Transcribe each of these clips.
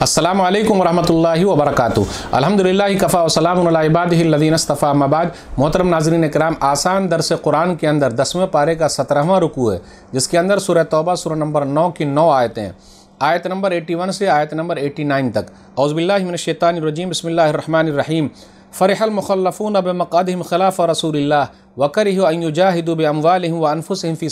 अस्सलाम वालेकुम वरहमतुल्लाहि वबरकातुहू अल्हम्दुलिल्लाह कफ़ा वसलामदीनस्तफ़ा मबाद मोहतरम नाजरीन कराम आसान दरस कुरान के अंदर दसवें पारे का सत्रहवां रुकू है जिसके अंदर सूरह तौबा सूरह नंबर नौ की नौ आयतें हैं आयत नंबर 81 से आयत नंबर 89 तक। औज़बिल्लिमिनशैतानरजीम बसमीम फ़रहलमखलफ़ून अब मक़ादम खिलाफ़ रसूल वकर बमवाल व अनफुसम फ़ी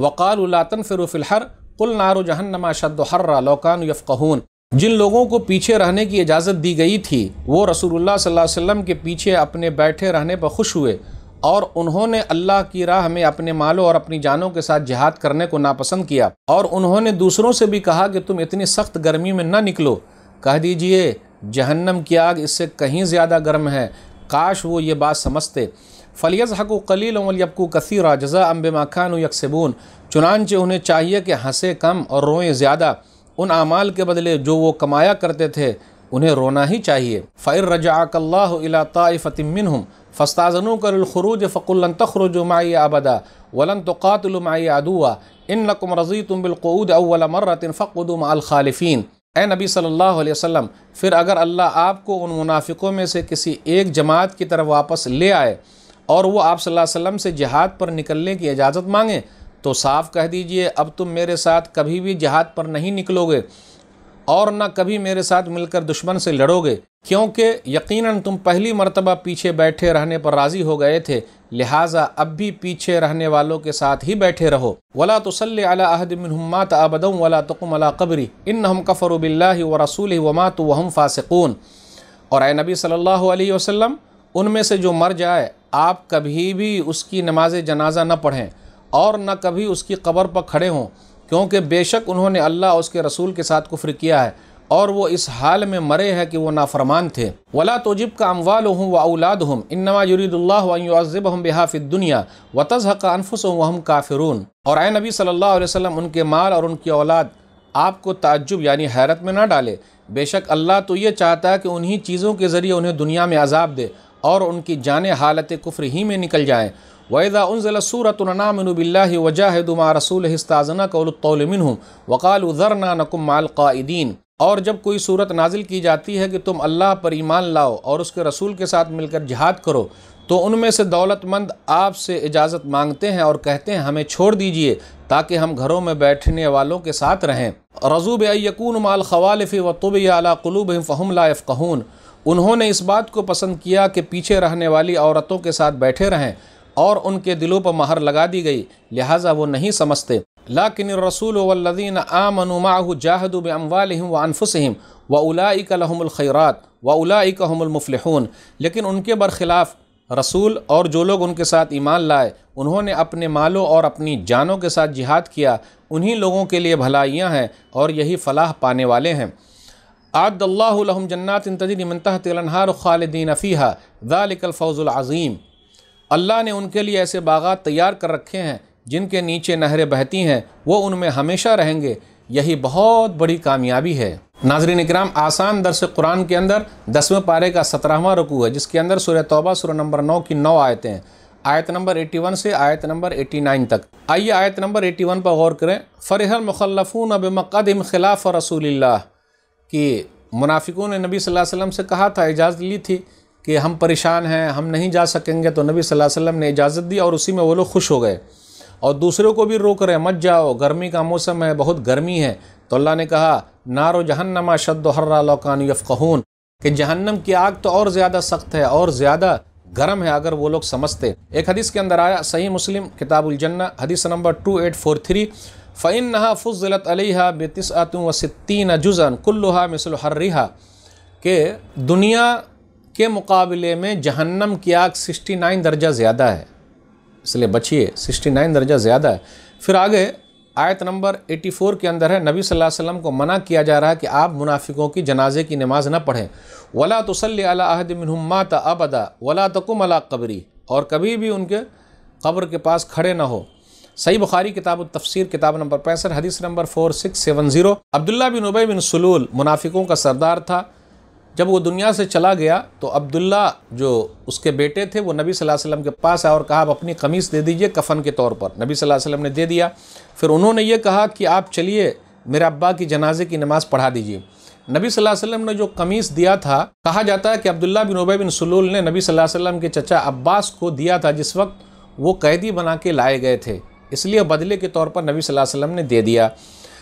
वक़ालतन फ़िरफ़िलहर कुल नारो जहन्नमा शद हर्रा लौकान यफ़क़ून जिन लोगों को पीछे रहने की इजाज़त दी गई थी, वो रसूलुल्लाह सल्लल्लाहु अलैहि के पीछे अपने बैठे रहने पर खुश हुए। और उन्होंने अल्लाह की राह में अपने मालों और अपनी जानों के साथ जिहाद करने को नापसंद किया। और उन्होंने दूसरों से भी कहा कि तुम इतनी सख्त गर्मी में न निकलो। कह दीजिए, जहन्नम की आग इससे कहीं ज़्यादा गर्म है। काश वो ये बात समझते। फलियज हकू कलील यबकू कसीरा जजा अम्ब मखान यकसबून। चुनानचे उन्हें चाहिए कि हंसे कम और रोएँ ज़्यादा। उन अमाल के बदले जो वो कमाया करते थे उन्हें रोना ही चाहिए। फ़िर रजाकल्लाफ़तिमिन फ़स्ताजनु करखरूज फ़कुल्लन तखरुज माई आबदा, वलन तक़ातल माई अदुआ इन नकुम रज़ी तुम बिलक़ूद अव्वल मर्रतिन फ़क़ुदुम अलखालिफ़ीन ए नबी सल्लल्लाहु अलैहि वसल्लम, फिर अगर अल्लाह आपको उन मुनाफिकों में से किसी एक जमात की तरफ़ वापस ले आए और वो आप सल्लल्लाहु अलैहि वसल्लम से जिहाद पर निकलने की इजाज़त मांगे तो साफ़ कह दीजिए, अब तुम मेरे साथ कभी भी जहाद पर नहीं निकलोगे। और न कभी मेरे साथ मिलकर दुश्मन से लड़ोगे, क्योंकि यकीनन तुम पहली मरतबा पीछे बैठे रहने पर राज़ी हो गए थे, लिहाजा अब भी पीछे रहने वालों के साथ ही बैठे रहो। वला तसल अला अहदमिनमात आबदम वला तकुम अला कबरी इन हम कफ़र बिल्ला व रसूल वमात वहम फ़ासिकून। और ए नबी अलैहि वसल्लम, उनमें से जो मर जाए, आप कभी भी उसकी नमाज़ जनाजा न पढ़ें और न कभी उसकी कब्र पर खड़े हों। क्योंकि बेशक उन्होंने अल्लाह उसके रसूल के साथ कुफ्र किया है और वो इस हाल में मरे हैं कि वो नाफरमान थे। वला तोजिब का अमवाल हूँ व औलाद हूँ इन्नमा युरीदुल्लाज़ब हम बेहाफ़ दुनिया व तज़हक अनफुस वहम काफिरून। और आए नबी सल्लल्लाहु अलैहि वसल्लम, उनके माल और उनकी औलाद आपको ताज्जुब यानी हैरत में ना डाले। बेशक अल्लाह तो ये चाहता है कि उन्हीं चीज़ों के ज़रिए उन्हें दुनिया में अजाब दे और उनकी जान हालत कुफ्र ही में निकल जाएँ। वैदा उनज़ल सूरतनामिनबिल्ला वजाहदुमा रसूल हिस्ताजना कौलमिन वक़ाल नकुम मालक़ादीन और जब कोई सूरत नाजिल की जाती है कि तुम अल्लाह पर ईमान लाओ और उसके रसूल के साथ मिलकर जिहाद करो तो उनमें से दौलतमंद आपसे इजाज़त मांगते हैं और कहते हैं, हमें छोड़ दीजिए ताकि हम घरों में बैठने वालों के साथ रहें। रजूब यकून माल खवालफ़ व तुब अला फ़हम लाफ़ून उन्होंने इस बात को पसंद किया कि पीछे रहने वाली औरतों के साथ बैठे रहें। और उनके दिलों पर महर लगा दी गई, लिहाजा वो नहीं समझते। लाकिन रसूल वल्लिन आमनुमाह जाहदुब अमवाल व अनफुसम व उलाइकलहमखैरत व उलाइकहमफलहून लेकिन उनके बरखिलाफ़ रसूल और जो लोग उनके साथ ईमान लाए, उन्होंने अपने मालों और अपनी जानों के साथ जिहाद किया। उन्हीं लोगों के लिए भलाइयाँ हैं और यही फ़लाह पाने वाले हैं। आदल्लाम जन्नात तजरी मनतः तलहार खालदीन फ़ीहा फ़ौज़ुलज़ीम अल्लाह ने उनके लिए ऐसे बागात तैयार कर रखे हैं, जिनके नीचे नहरें बहती हैं, वो उनमें हमेशा रहेंगे। यही बहुत बड़ी कामयाबी है। नाजरीन इकराम, आसान दरस कुरान के अंदर दसवें पारे का सत्रहवां रुकू है, जिसके अंदर सूर्य तौबा सूर्य नंबर नौ की नौ आयतें हैं। आयत नंबर 81 से आयत नंबर 89 तक। आइए आयत नंबर 81 पर गौर करें। फ़रहल मुखलफ़ून अब मक़दम खिलाफ़ रसूल कि मुनाफिकों ने नबी वसल्लम से कहा था, इजाज़त ली थी। कि हम परेशान हैं, हम नहीं जा सकेंगे तो नबी सल्लल्लाहु अलैहि वसल्लम ने इजाज़त दी और उसी में वो लोग खुश हो गए। और दूसरों को भी रोक रहे मत जाओ, गर्मी का मौसम है, बहुत गर्मी है। तो अल्लाह ने कहा, नारो जहन्नमा शद हर्रा लौकान यफ़ून कि जहन्नम की आग तो और ज़्यादा सख्त है और ज़्यादा गर्म है अगर वो लोग समझते। एक हदीस के अंदर आया, सही मुस्लिम किताबुलजन्ना हदीस number two eight four three fan नहा फ़ुज़लत अलहा बेतिसआत व सित्तीन जुज़न कुल्लुहा मिसल हर्रिहा। के दुनिया के मुकाबले में जहन्नम की आग 69 दर्जा ज़्यादा है। इसलिए बचिए 69 दर्जा ज़्यादा है। फिर आगे, आयत नंबर 84 के अंदर है, नबी सल्लल्लाहु अलैहि वसल्लम को मना किया जा रहा है कि आप मुनाफिकों की जनाजे की नमाज़ न पढ़ें। वला तसल्ली अला अहद मिनहुम्मात अबदा, वला तकुम अला कबरी, और कभी भी उनके कब्र के पास खड़े ना हो। सही बुखारी किताब तफसीर, किताब नंबर पैंसठ, हदीस number four six seven zero. Abdullah बिन उबई बिन सलूल मुनाफिकों का सरदार था। जब वो दुनिया से चला गया तो अब्दुल्ला जो उसके बेटे थे, वो नबी सल्लल्लाहु अलैहि वसल्लम के पास आए और कहा, आप अपनी कमीज़ दे दीजिए कफन के तौर पर। नबी सल्लल्लाहु अलैहि वसल्लम ने दे दिया। फिर उन्होंने ये कहा कि, आप चलिए, मेरे अब्बा की जनाजे की नमाज़ पढ़ा दीजिए। नबी सल्लल्लाहु अलैहि वसल्लम ने जो कमीज़ दिया था, कहा जाता है कि अब्दुल्ला बिन उबई बिन सलूल ने नबी सल्लल्लाहु अलैहि वसल्लम के चचा अब्बास को दिया था, जिस वक्त वो कैदी बना के लाए गए थे। इसलिए बदले के तौर पर नबी सल्लल्लाहु अलैहि वसल्लम ने दे दिया।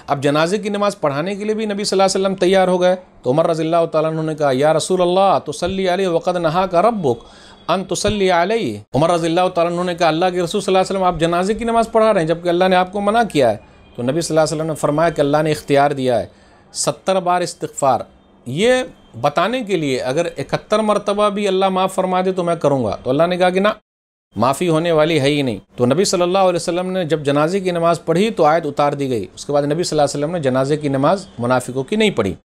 अब जनाजे की नमाज़ पढ़ाने के लिए भी नबी सल्लल्लाहु अलैहि वसल्लम तैयार हो गए। तो उमर रज़ी तु ने कहा, या रसूल अल्लाह तसली अली वक़द नहा का रब्बुक अन तसली अलई उमर रज़ी तु ने कहा, अल्लाह के रसूल सल्लल्लाहु अलैहि वसल्लम, आप जनाजे की नमाज़ पढ़ा रहे हैं, जबकि अल्लाह ने आपको मना किया है। तो नबी सल्लल्लाहु वसल्लम ने फरमाया कि अल्लाह ने इख्तियार दिया है। सत्तर बार इस्तफ़ार ये बताने के लिए अगर इकहत्तर मरतबा भी अल्लाह माफ़ फरमा दे तो मैं करूँगा। तो अल्लाह ने कहा कि ना। माफ़ी होने वाली है ही नहीं। तो नबी सल्लल्लाहु अलैहि वसल्लम ने जब जनाजे की नमाज़ पढ़ी तो आयत उतार दी गई। उसके बाद नबी सल्लल्लाहु अलैहि वसल्लम ने जनाजे की नमाज़ मुनाफिकों की नहीं पढ़ी।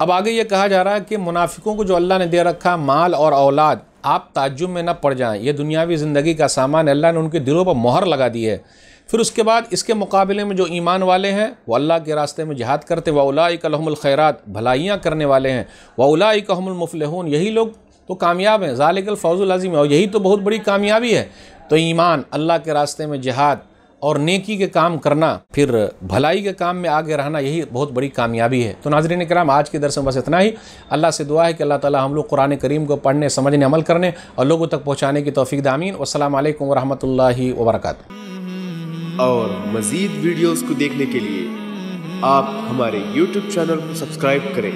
अब आगे ये कहा जा रहा है कि मुनाफिकों को जो अल्लाह ने दे रखा, माल और औलाद, आप ताजुब में न पड़ जाएँ। ये दुनियावी ज़िंदगी का सामान अल्लाह ने उनके दिलों पर मोहर लगा दी है। फिर उसके बाद इसके मुकाबले में जो ईमान वाले हैं, वो अल्लाह के रास्ते में जहाद करते वउलाई कलहमुल खैरात, भलाइयाँ करने वाले हैं। वउलाई कहमुल यही लोग तो कामयाब हैं। ज़ालिकल फौजुल अज़ीम है। और यही तो बहुत बड़ी कामयाबी है। तो ईमान, अल्लाह के रास्ते में जिहाद और नेकी के काम करना, फिर भलाई के काम में आगे रहना, यही बहुत बड़ी कामयाबी है। तो नाजरीन कराम आज के दरस में बस इतना ही। अल्लाह से दुआ है कि अल्लाह ताला हम लोग कुरान करीम को पढ़ने, समझने, अमल करने और लोगों तक पहुँचाने की तोफ़ी दामीन वसलम वरहमल वर्क और मज़ीद वीडियोस को देखने के लिए आप हमारे यूट्यूब चैनल को सब्सक्राइब करें।